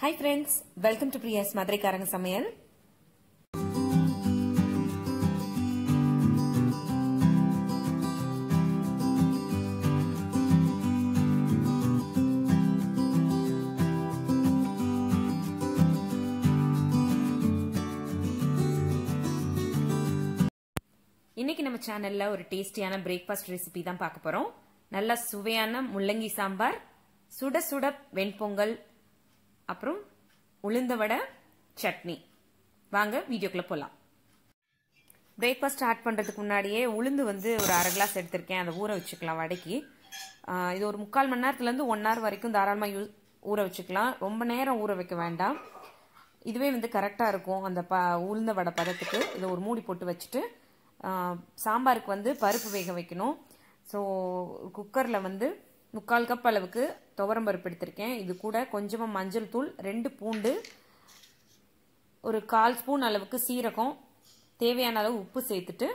Hi friends welcome to Priya's மதுரைக்காரங்க சமையல் இன்னைக்கு நம்ம சேனல்ல ஒரு டேஸ்டியான பிரேக்ஃபாஸ்ட் ரெசிபி தான் பார்க்க போறோம். நல்ல சுவையான முள்ளங்கி சாம்பார் சுட சுட வெண்பொங்கல் அப்புறம் உளுந்த வடை சட்னி. வாங்க வீடியோக்குள்ள போலாம். பிரேக்ஃபாஸ்ட் ஸ்டார்ட் பண்ணுறதுக்கு முன்னாடியே உளுந்து வந்து ஒரு அரை கிளாஸ் எடுத்திருக்கேன். அதை ஊற வச்சுக்கலாம் வடைக்கு. இது ஒரு முக்கால் மணி நேரத்துலேருந்து ஒன் ஹவர் வரைக்கும் தாராளமாக யூ ஊற வச்சுக்கலாம். ரொம்ப நேரம் ஊற வைக்க வேண்டாம். இதுவே வந்து கரெக்டாக இருக்கும். அந்த ப உளுந்த வடை பதத்துக்கு. இதை ஒரு மூடி போட்டு வச்சுட்டு சாம்பாருக்கு வந்து பருப்பு வேக வைக்கணும். ஸோ குக்கரில் வந்து முக்கால் கப் அளவுக்கு துவரம் பருப்பு எடுத்திருக்கேன். இது கூட கொஞ்சமாக மஞ்சள் தூள் ரெண்டு பூண்டு ஒரு கால் ஸ்பூன் அளவுக்கு சீரகம் தேவையான அளவு உப்பு சேர்த்துட்டு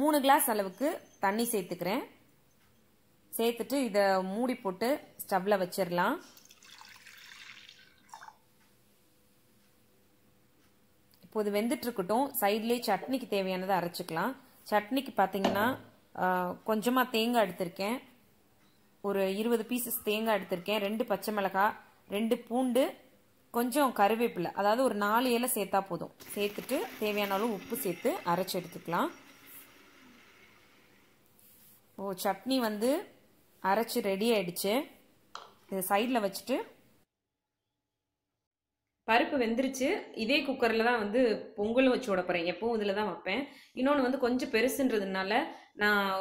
மூணு கிளாஸ் அளவுக்கு தண்ணி சேர்த்துக்கிறேன். சேர்த்துட்டு இதை மூடி போட்டு ஸ்டவ்வில் வச்சிடலாம் இப்போது வெந்துட்டு இருக்கட்டும். சைட்லேயே சட்னிக்கு தேவையானதை அரைச்சிக்கலாம். சட்னிக்கு பார்த்தீங்கன்னா கொஞ்சமாக தேங்காய் எடுத்திருக்கேன். ஒரு இருபது பீசஸ் தேங்காய் எடுத்திருக்கேன் ரெண்டு பச்சை மிளகாய் ரெண்டு பூண்டு கொஞ்சம் கருவேப்பிலை. அதாவது ஒரு நாலு இலை சேர்த்தா போதும். சேர்த்துட்டு தேவையான அளவு உப்பு சேர்த்து அரைச்சி எடுத்துக்கலாம். ஓ சட்னி வந்து அரைச்சி ரெடி ஆயிடுச்சு. இதை சைடில் வச்சுட்டு பருப்பு வெந்துருச்சு. இதே குக்கரில் தான் வந்து பொங்கலும் வச்சு விட போகிறேன் எப்பவும் இதில் தான் வைப்பேன். இன்னொன்று வந்து கொஞ்சம் பெருசுன்றதுனால நான்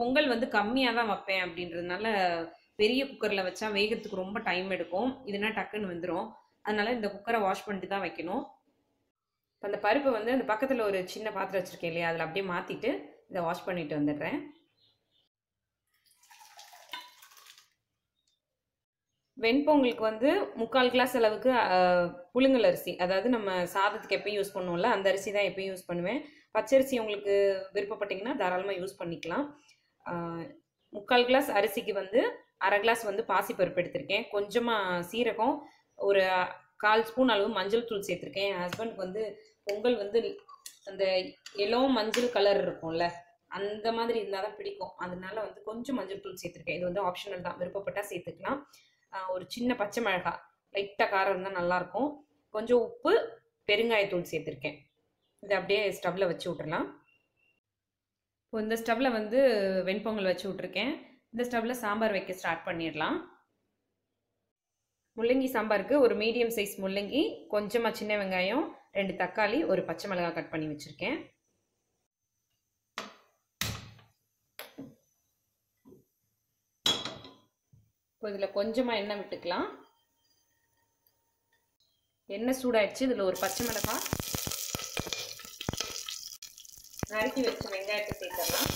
பொங்கல் வந்து கம்மியாக தான் வைப்பேன் அப்படின்றதுனால பெரிய குக்கரில் வச்சா வேகிறதுக்கு ரொம்ப டைம் எடுக்கும். இதுனா டக்குன்னு வந்துடும் அதனால இந்த குக்கரை வாஷ் பண்ணிட்டு தான் வைக்கணும். இப்போ அந்த பருப்பை வந்து அந்த பக்கத்தில் ஒரு சின்ன பாத்திரம் வச்சுருக்கேன் இல்லையா? அதில் அப்படியே மாற்றிட்டு இதை வாஷ் பண்ணிட்டு வந்துடுறேன். வெண்பொங்கலுக்கு வந்து முக்கால் கிளாஸ் அளவுக்கு புழுங்கல் அரிசி. அதாவது நம்ம சாதத்துக்கு எப்பயும் யூஸ் பண்ணுவோம்ல அந்த அரிசி தான் எப்பயும் யூஸ் பண்ணுவேன். பச்சரிசி உங்களுக்கு விருப்பப்பட்டீங்கன்னா தாராளமாக யூஸ் பண்ணிக்கலாம். முக்கால் கிளாஸ் அரிசிக்கு வந்து அரை கிளாஸ் வந்து பாசிப்பருப்பு எடுத்திருக்கேன். கொஞ்சமாக சீரகம் ஒரு கால் ஸ்பூன் அளவு மஞ்சள் தூள் சேர்த்துருக்கேன். என் ஹஸ்பண்டுக்கு வந்து பொங்கல் வந்து அந்த எல்லோ மஞ்சள் கலர் இருக்கும்ல அந்த மாதிரி இருந்தால் தான் பிடிக்கும். அதனால வந்து கொஞ்சம் மஞ்சள் தூள் சேர்த்துருக்கேன். இது வந்து ஆப்ஷனல் தான். விருப்பப்பட்டால் சேர்த்துக்கலாம். ஒரு சின்ன பச்சை மிளகாய் லைட்டாக காரம் இருந்தால் நல்லாயிருக்கும் கொஞ்சம் உப்பு பெருங்காயத்தூள் சேர்த்துருக்கேன். இதை அப்படியே ஸ்டவ்வில் வச்சு விட்றலாம் இப்போ இந்த ஸ்டவ்வில் வந்து வெண்பொங்கல் வச்சு விட்ருக்கேன் இந்த ஸ்டவ்வில் சாம்பார் வைக்க ஸ்டார்ட் பண்ணிடலாம். முள்ளங்கி சாம்பாருக்கு ஒரு மீடியம் சைஸ் முள்ளங்கி கொஞ்சமாக சின்ன வெங்காயம் ரெண்டு தக்காளி ஒரு பச்சை மிளகாய் கட் பண்ணி வச்சுருக்கேன். இப்போ இதில் கொஞ்சமாக எண்ணெய் விட்டுக்கலாம். எண்ணெய் சூடாயிடுச்சு. இதில் ஒரு பச்சை மிளகாய். நறுக்கி வச்ச வெங்காயத்தை சேர்த்துடலாம்.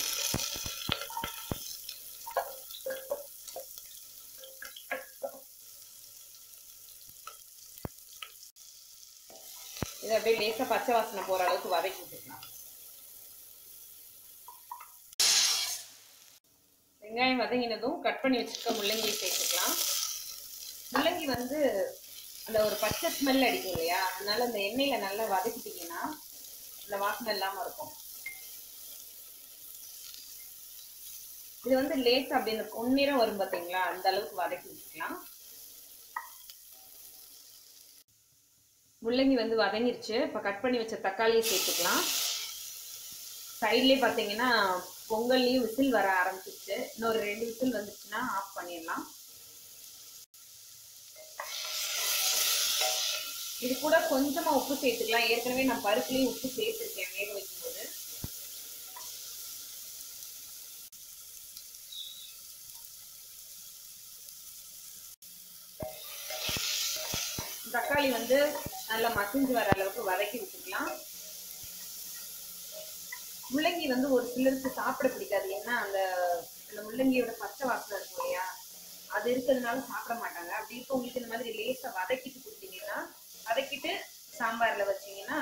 இதை அப்படியே லேசாக பச்சை வாசனை போகிற அளவுக்கு வதக்கி வெங்காயம் வதங்கினதும் கட் பண்ணி வச்சுருக்க முள்ளங்கியை சேர்த்துக்கலாம். முள்ளங்கி வந்து அந்த ஒரு பச்சை ஸ்மெல் அடிக்கும் இல்லையா? அதனால அந்த எண்ணெயில் நல்லா வதக்கிட்டீங்கன்னா அந்த வாசனை இல்லாமல் இருக்கும். இது வந்து லேஸ் அப்படின்னு பொன்னிறம் வரும் பார்த்தீங்களா அந்த அளவுக்கு வதக்கி வச்சுக்கலாம். முள்ளங்கி வந்து வதங்கிருச்சு. இப்போ கட் பண்ணி வச்ச தக்காளியை சேர்த்துக்கலாம். சைட்லேயே பார்த்தீங்கன்னா பொங்கல்லையும் விசில் வர ஆரம்பிச்சிச்சு இன்னொரு ரெண்டு விசில் வந்துச்சுன்னா ஆஃப் பண்ணிடலாம். இது கூட கொஞ்சமாக உப்பு சேர்த்துக்கலாம். ஏற்கனவே நான் பருப்புலேயும் உப்பு சேர்த்துருக்கேன் வேக வைக்கும்போது. தக்காளி வந்து நல்லா மசிஞ்சு வர அளவுக்கு வதக்கி விட்டுக்கலாம். முள்ளங்கி வந்து ஒரு சிலருக்கு சாப்பிட பிடிக்காது. ஏன்னா அந்த அந்த முள்ளங்கியோட பச்சை வாசனை இருக்கும் இல்லையா? அது இருக்கிறதுனால சாப்பிட மாட்டாங்க. அப்படி இருக்க உங்களுக்கு இந்த மாதிரி லேசா வதக்கிட்டு கொடுத்தீங்கன்னா வதக்கிட்டு சாம்பார்ல வச்சீங்கன்னா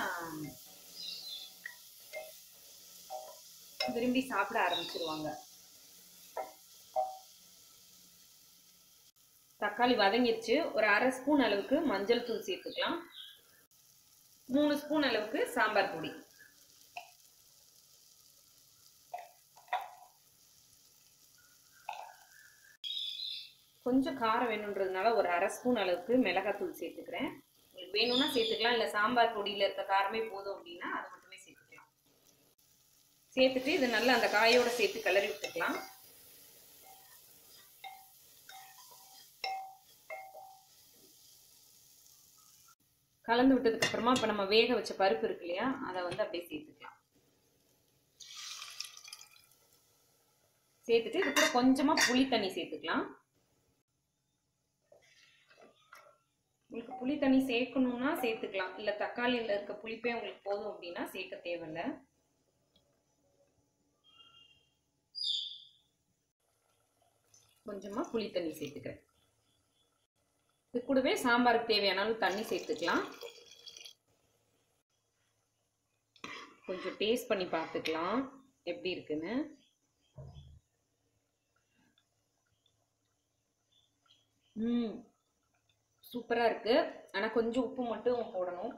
விரும்பி சாப்பிட ஆரம்பிச்சிருவாங்க. தக்காளி வதங்கிருச்சு. ஒரு அரை ஸ்பூன் அளவுக்கு மஞ்சள் தூள் சேர்த்துக்கலாம். மூணு ஸ்பூன் அளவுக்கு சாம்பார் பொடி. கொஞ்சம் காரம் வேணுன்றதுனால ஒரு அரை ஸ்பூன் அளவுக்கு மிளகாத்தூள் சேர்த்துக்கிறேன். உங்களுக்கு வேணும்னா சேர்த்துக்கலாம். இல்லை சாம்பார் பொடியில் இருக்க காரமே போதும் அப்படின்னா அது மட்டுமே சேர்த்துக்கலாம். சேர்த்துட்டு இது நல்லா அந்த காயோட சேர்த்து கிளறி விட்டுக்கலாம். கலந்து விட்டதுக்கு அப்புறமா இப்போ நம்ம வேக வச்ச பருப்பு இருக்கு இல்லையா அதை வந்து அப்படியே சேர்த்துக்கலாம். சேர்த்துட்டு இது கூட புளி தண்ணி சேர்த்துக்கலாம். உங்களுக்கு புளி தண்ணி சேர்க்கணும்னா சேர்த்துக்கலாம். இல்லை தக்காளியில் இருக்க புளிப்பே உங்களுக்கு போதும் அப்படின்னா சேர்க்க தேவையில்லை. கொஞ்சமாக புளி தண்ணி சேர்த்துக்கிறேன். இது கூடவே சாம்பாருக்கு தேவையான தண்ணி சேர்த்துக்கலாம். கொஞ்சம் டேஸ்ட் பண்ணி பார்த்துக்கலாம். எப்படி இருக்குன்னு. ம். சூப்பராக இருக்குது ஆனால் கொஞ்சம் உப்பு மட்டும் போடணும்.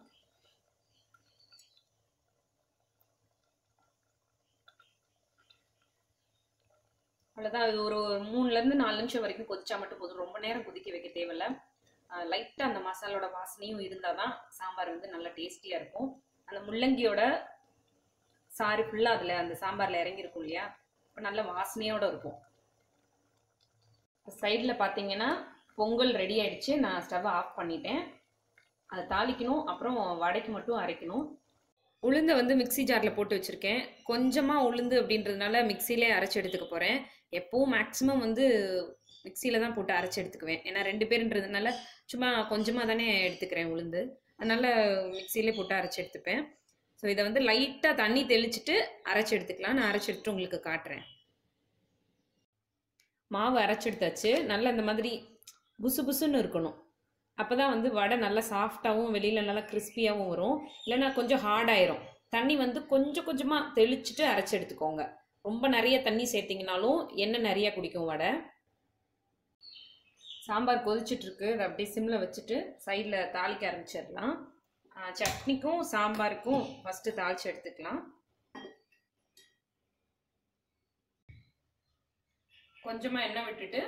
அவ்வளோதான் இது ஒரு மூணுலேருந்து நாலு நிமிஷம் வரைக்கும் கொதிச்சா மட்டும் போதும். ரொம்ப நேரம் கொதிக்க வைக்க தேவையில்ல. லைட்டாக அந்த மசாலோட வாசனையும் இருந்தால் தான் சாம்பார் வந்து நல்லா டேஸ்டியாக இருக்கும். அந்த முள்ளங்கியோட சாறு ஃபுல்லாக அதில் அந்த சாம்பாரில் இறங்கியிருக்கும் இல்லையா? இப்போ நல்ல வாசனையோடு இருக்கும். சைடில் பார்த்தீங்கன்னா பொங்கல் ரெடி ஆயிடுச்சு. நான் ஸ்டவ் ஆஃப் பண்ணிட்டேன். அதை தாளிக்கணும். அப்புறம் வடைக்கு மட்டும் அரைக்கணும். உளுந்தை வந்து மிக்சி ஜாரில் போட்டு வச்சுருக்கேன். கொஞ்சமாக உளுந்து அப்படின்றதுனால மிக்சிலே அரைச்சி எடுத்துக்க போகிறேன் எப்போவும் மேக்ஸிமம் வந்து மிக்சியில் தான் போட்டு அரைச்சி எடுத்துக்குவேன். ஏன்னா ரெண்டு பேருன்றதுனால சும்மா கொஞ்சமாக தானே எடுத்துக்கிறேன் உளுந்து. அதனால் மிக்சியிலே போட்டு அரைச்சி எடுத்துப்பேன். ஸோ இதை வந்து லைட்டாக தண்ணி தெளிச்சுட்டு அரைச்சி எடுத்துக்கலாம். நான் அரைச்சி எடுத்துட்டு உங்களுக்கு காட்டுறேன். மாவு அரைச்சி எடுத்தாச்சு. நல்லா இந்த மாதிரி புசு புசுன்னு இருக்கணும். அப்போ தான் வந்து வடை நல்லா சாஃப்டாகவும் வெளியில் நல்லா கிறிஸ்பியாகவும் வரும். இல்லைன்னா கொஞ்சம் ஹார்டாயிரும் தண்ணி வந்து கொஞ்சம் கொஞ்சமாக தெளிச்சுட்டு அரைச்சி எடுத்துக்கோங்க. ரொம்ப நிறைய தண்ணி சேர்த்திங்கனாலும் எண்ணெய் நிறையா குடிக்கும் வடை. சாம்பார் கொதிச்சிட்ருக்கு. அதை அப்படியே சிம்மில் வச்சுட்டு சைடில் தாளிக்க ஆரம்பிச்சிடலாம். சட்னிக்கும் சாம்பாருக்கும் ஃபஸ்ட்டு தாளித்து எடுத்துக்கலாம். கொஞ்சமாக எண்ணெய் விட்டுட்டு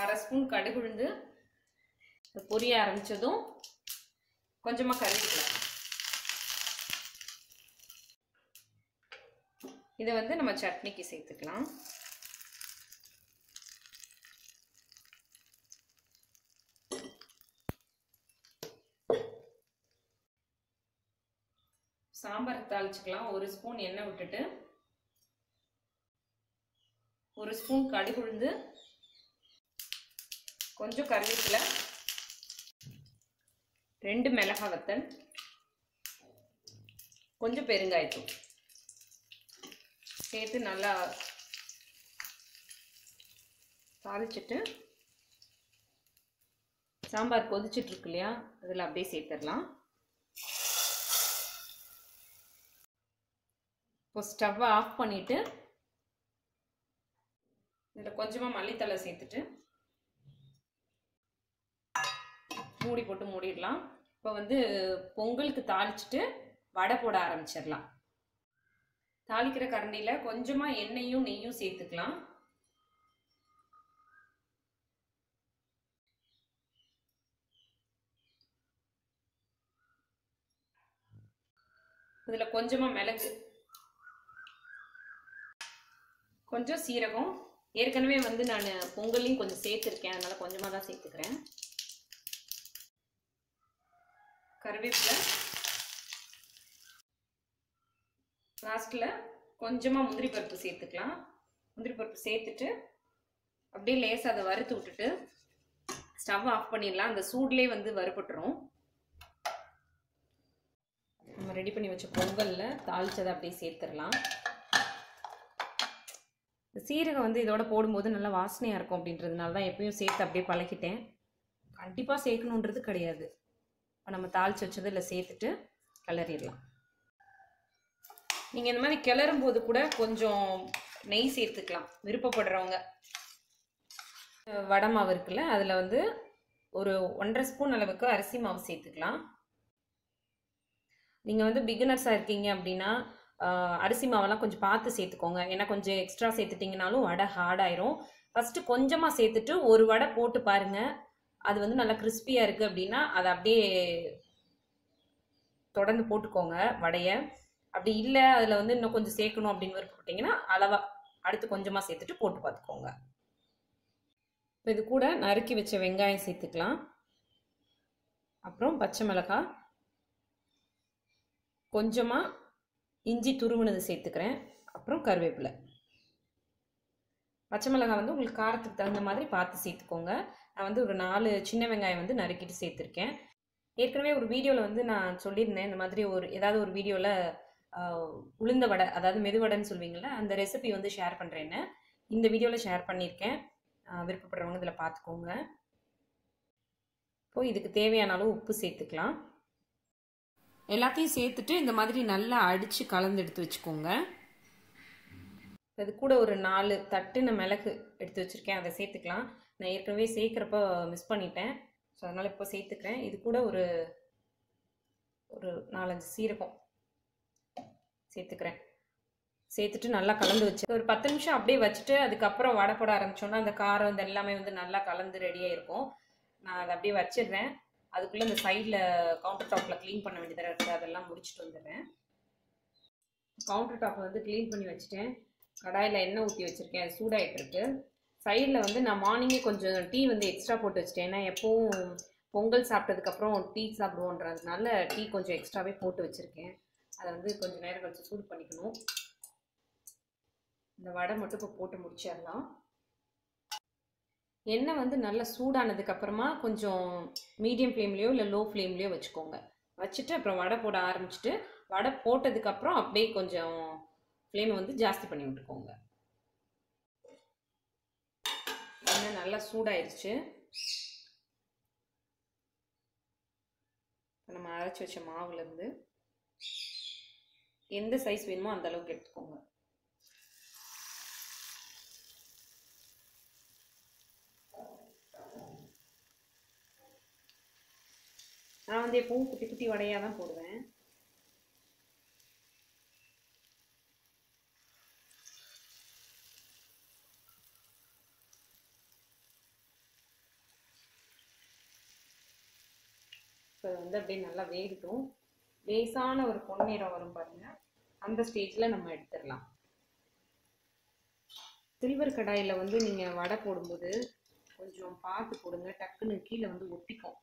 அரை ஸ்பூன் கடுகு உளுந்து பொரிய ஆரம்பித்ததும் கொஞ்சமாக கருவேப்பிலை. இதை வந்து நம்ம சட்னிக்கு சேர்த்துக்கலாம். சாம்பார் தாளிச்சுக்கலாம். ஒரு ஸ்பூன் எண்ணெய் விட்டுட்டு ஒரு ஸ்பூன் கடுகு உளுந்து கொஞ்சம் கருவேப்பிலை ரெண்டு மிளகா வத்தல் கொஞ்சம் பெருங்காயத்தூள் சேர்த்து நல்லா தாளிச்சிட்டு சாம்பார் பொதிச்சிட்டுருக்கு இல்லையா அதில் அப்படியே சேர்த்துடலாம். இப்போ ஸ்டவ்வை ஆஃப் பண்ணிவிட்டு இதில் கொஞ்சமாக மல்லித்தலை சேர்த்துட்டு மூடி போட்டு மூடிடலாம். இப்போ வந்து பொங்கலுக்கு தாளிச்சிட்டு வடை போட ஆரம்பிச்சிடலாம். தாளிக்கிற கரண்டியில் கொஞ்சமாக எண்ணெயும் நெய்யும் சேர்த்துக்கலாம். இதில் கொஞ்சமாக மிளகு கொஞ்சம் சீரகம். ஏற்கனவே வந்து நான் பொங்கலையும் கொஞ்சம் சேர்த்துருக்கேன். அதனால் கொஞ்சமாக தான் சேர்த்துக்கிறேன். கருவேப்பிலை. லாஸ்ட்டில் கொஞ்சமாக முந்திரி பருப்பு சேர்த்துக்கலாம். முந்திரி பருப்பு சேர்த்துட்டு அப்படியே லேசாக அதை வறுத்து விட்டுட்டு ஸ்டவ் ஆஃப் பண்ணிடலாம். அந்த சூட்லேயே வந்து வறுபட்டுரும். நம்ம ரெடி பண்ணி வச்ச பொங்கலில் தாளிச்சதை அப்படியே சேர்த்துடலாம். இந்த சீரகம் வந்து இதோட போடும்போது நல்லா வாசனையாக இருக்கும் அப்படின்றதுனால தான் எப்பயும் சேர்த்து அப்படியே பழகிட்டேன் கண்டிப்பாக சேர்க்கணுன்றது கிடையாது. இப்போ நம்ம தாளித்து வச்சது இல்லை சேர்த்துட்டு கிளறிடலாம். நீங்கள் இந்த மாதிரி கிளறும் போது கூட கொஞ்சம் நெய் சேர்த்துக்கலாம். விருப்பப்படுறவங்க. வடை மாவு இருக்குல்ல அதில் வந்து ஒரு ஒன்றரை ஸ்பூன் அளவுக்கு அரிசி மாவு சேர்த்துக்கலாம். நீங்கள் வந்து பிகினர்ஸாக இருக்கீங்க அப்படின்னா அரிசி மாவெல்லாம் கொஞ்சம் பார்த்து சேர்த்துக்கோங்க. ஏன்னா கொஞ்சம் எக்ஸ்ட்ரா சேர்த்துட்டிங்கனாலும் வடை ஹார்டாயிரும் ஃபஸ்ட்டு கொஞ்சமாக சேர்த்துட்டு ஒரு வடை போட்டு பாருங்கள் அது வந்து நல்லா கிறிஸ்பியாக இருக்குது அப்படின்னா அதை அப்படியே தொடர்ந்து போட்டுக்கோங்க வடையை. அப்படி இல்லை அதில் வந்து இன்னும் கொஞ்சம் சேர்க்கணும் அப்படின்னு விருப்பப்பட்டீங்கன்னா அளவாக அடுத்து கொஞ்சமாக சேர்த்துட்டு போட்டு பார்த்துக்கோங்க. இப்போ இது கூட நறுக்கி வச்ச வெங்காயம் சேர்த்துக்கலாம். அப்புறம் பச்சை மிளகாய் கொஞ்சமாக இஞ்சி துருவினது சேர்த்துக்கிறேன். அப்புறம் கருவேப்பிலை. பச்சை மிளகாய் வந்து உங்களுக்கு காரத்துக்கு தகுந்த மாதிரி பார்த்து சேர்த்துக்கோங்க. நான் வந்து ஒரு நாலு சின்ன வெங்காயம் வந்து நறுக்கிட்டு சேர்த்துருக்கேன். ஏற்கனவே ஒரு வீடியோவில் வந்து நான் சொல்லியிருந்தேன் இந்த மாதிரி ஒரு ஏதாவது ஒரு வீடியோவில் உளுந்த வடை அதாவது மெதுவடைன்னு சொல்லுவீங்கள அந்த ரெசிபி வந்து ஷேர் பண்ணுறேன்னு இந்த வீடியோவில் ஷேர் பண்ணியிருக்கேன். விருப்பப்படுறவங்க இதில் பார்த்துக்கோங்க இப்போது இதுக்கு தேவையான அளவு உப்பு சேர்த்துக்கலாம். எல்லாத்தையும் சேர்த்துட்டு இந்த மாதிரி நல்லா அடித்து கலந்து எடுத்து வச்சுக்கோங்க. அது கூட ஒரு நாலு தட்டுன மிளகு எடுத்து வச்சுருக்கேன் அதை சேர்த்துக்கலாம். நான் ஏற்கனவே சேர்க்குறப்ப மிஸ் பண்ணிட்டேன். ஸோ அதனால் இப்போ சேர்த்துக்கிறேன். இது கூட ஒரு ஒரு நாலஞ்சு சீரகம் சேர்த்துக்கிறேன். சேர்த்துட்டு நல்லா கலந்து வச்சு ஒரு பத்து நிமிஷம் அப்படியே வச்சுட்டு அதுக்கப்புறம் வடை போட ஆரம்பிச்சோன்னா அந்த காரம் இந்த எல்லாமே வந்து நல்லா கலந்து ரெடியாக இருக்கும் நான் அதை அப்படியே வச்சிடுறேன். அதுக்குள்ளே இந்த சைடில் கவுண்டர் டாப்பில் க்ளீன் பண்ண வேண்டியதாக இருக்குது. அதெல்லாம் முடிச்சுட்டு வந்துடுறேன். கவுண்டர் டாப்பை வந்து க்ளீன் பண்ணி வச்சுட்டேன். கடாயில் எண்ணெய் ஊற்றி வச்சுருக்கேன். அது சூடாகிட்டு இருக்குது சைடில் வந்து நான் மார்னிங்கே கொஞ்சம் டீ வந்து எக்ஸ்ட்ரா போட்டு வச்சிட்டேன். ஏன்னா எப்போவும் பொங்கல் சாப்பிட்டதுக்கப்புறம் டீ சாப்பிடுவோன்றதுனால டீ கொஞ்சம் எக்ஸ்ட்ராவே போட்டு வச்சுருக்கேன். அதை வந்து கொஞ்சம் நேரம் கழிச்சு சூடு பண்ணிக்கணும். இந்த வடை மட்டும் இப்போ போட்டு முடிச்சிடலாம். எண்ணெய் வந்து நல்லா சூடானதுக்கப்புறமா கொஞ்சம் மீடியம் ஃப்ளேம்லேயோ இல்லை லோ ஃப்ளேம்லேயோ வச்சுக்கோங்க. வச்சுட்டு அப்புறம் வடை போட ஆரம்பிச்சுட்டு வடை போட்டதுக்கப்புறம் அப்படியே கொஞ்சம் ஃப்ளேமை வந்து ஜாஸ்தி பண்ணி விட்டுக்கோங்க. எண்ணெய் நல்லா சூடாயிருச்சு. நம்ம அரைச்சி வச்ச மாவுலேருந்து எந்த சைஸ் வேணுமோ அந்த அளவுக்கு எடுத்துக்கோங்க. நான் வந்து எப்பவும் குட்டி குட்டி வடையாக தான் போடுவேன் இப்போ வந்து அப்படியே நல்லா வேகட்டும். லேசான ஒரு பொன்னிறம் வரும் பாருங்க. அந்த ஸ்டேஜில் நம்ம எடுத்துடலாம். சில்வர் கடாயில் வந்து நீங்கள் வடை போடும்போது கொஞ்சம் பார்த்து போடுங்க. டக்குன்னு கீழே வந்து ஒட்டிக்கும்.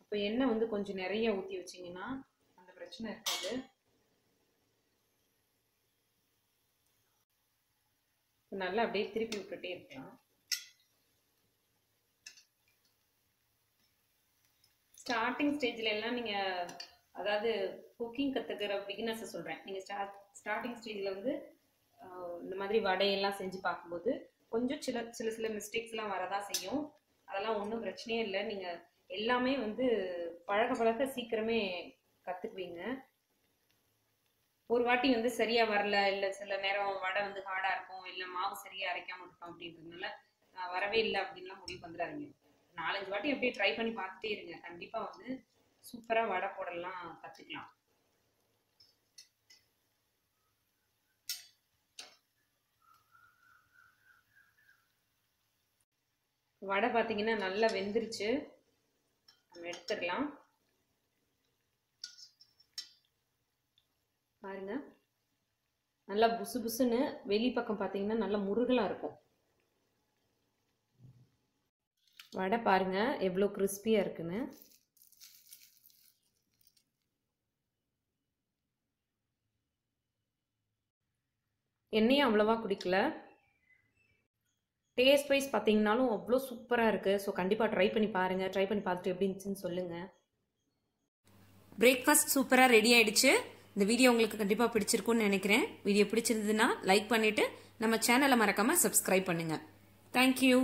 அப்போ எண்ணெய் வந்து கொஞ்சம் நிறைய ஊற்றி வச்சிங்கன்னா அந்த பிரச்சனை இருக்காது. நல்லா அப்படியே திருப்பி விட்டுட்டே இருக்கலாம் ஸ்டார்டிங் ஸ்டேஜில் எல்லாம் நீங்கள் அதாவது குக்கிங் கற்றுக்கிற பிகினர்ஸை சொல்கிறேன் நீங்கள் ஸ்டார்ட் ஸ்டார்டிங் ஸ்டேஜில் வந்து இந்த மாதிரி வடையெல்லாம் செஞ்சு பார்க்கும்போது கொஞ்சம் சில சில சில மிஸ்டேக்ஸ்லாம் வரதான் செய்யும். அதெல்லாம் ஒன்றும் பிரச்சனையே இல்லை. நீங்கள் எல்லாமே வந்து பழக பழக சீக்கிரமே கற்றுக்குவீங்க ஒரு வாட்டி வந்து சரியாக வரல இல்லை சில நேரம் வடை வந்து ஹார்டாக இருக்கும் இல்லை மாவு சரியாக அரைக்காமல் இருக்கும் அப்படின்றதுனால வரவே இல்லை அப்படின்லாம் முடிவு வந்துடாதீங்க நாலஞ்சு வாட்டி அப்படியே ட்ரை பண்ணி பார்த்துட்டே இருங்க. கண்டிப்பாக வந்து சூப்பராக வடை போடலாம். கற்றுக்கலாம் வடை பார்த்தீங்கன்னா நல்லா வெந்துருச்சு. நம்ம எடுத்துடலாம். பாருங்க. நல்லா புசு புசுன்னு வெளி பக்கம் பார்த்தீங்கன்னா நல்லா முருகலாக இருக்கும். வடை பாருங்கள் எவ்வளோ கிறிஸ்பியாக இருக்குன்னு. எண்ணெயும் அவ்வளோவா குடிக்கல. டேஸ்ட் வைஸ் பார்த்தீங்கனாலும் அவ்வளோ சூப்பராக இருக்குது ஸோ கண்டிப்பாக ட்ரை பண்ணி பாருங்கள் ட்ரை பண்ணி பார்த்துட்டு எப்படி இருந்துச்சுன்னு சொல்லுங்கள் பிரேக்ஃபாஸ்ட் சூப்பராக ரெடி ஆயிடுச்சு. இந்த வீடியோ உங்களுக்கு கண்டிப்பாக பிடிச்சிருக்கும்னு நினைக்கிறேன். வீடியோ பிடிச்சிருந்ததுன்னா லைக் பண்ணிவிட்டு நம்ம சேனலை மறக்காமல் சப்ஸ்கிரைப் பண்ணுங்கள் தேங்க்யூ